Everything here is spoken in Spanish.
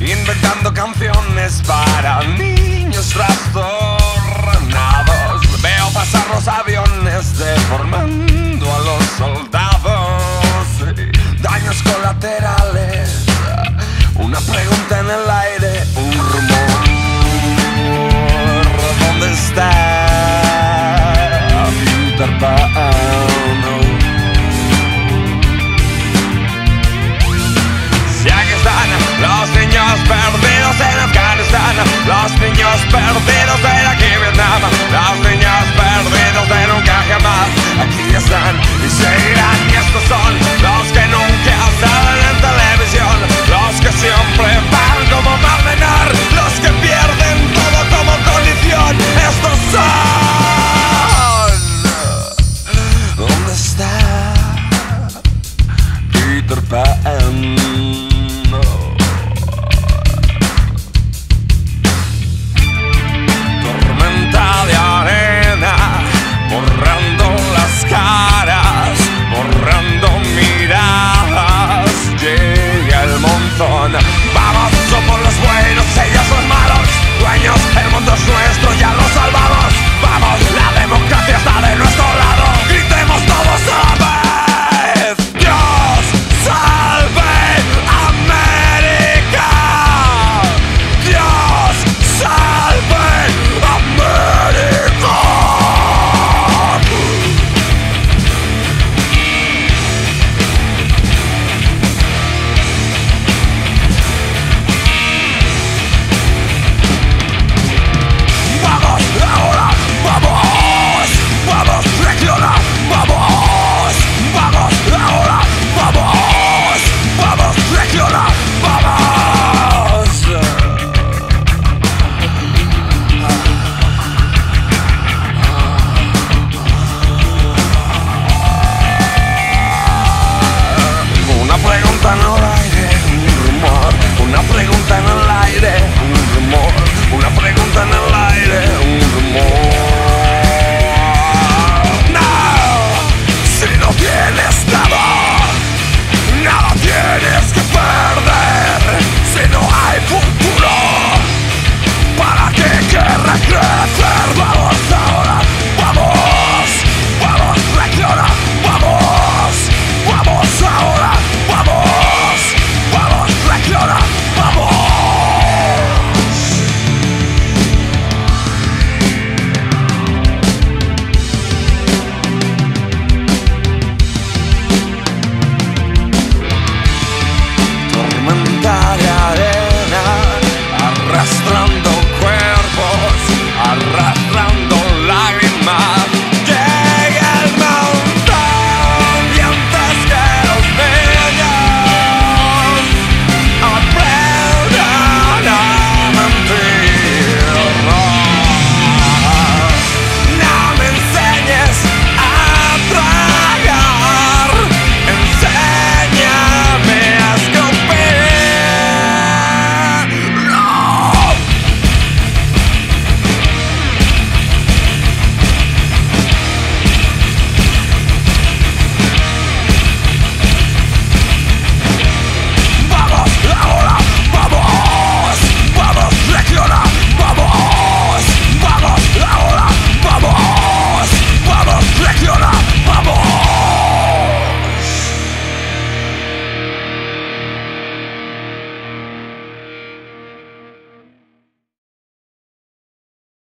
inventando canciones para niños trastornados. Veo pasar los aviones deformando a los soldados, daños colaterales, una pregunta en el aire, un rumor. ¿Dónde está time around.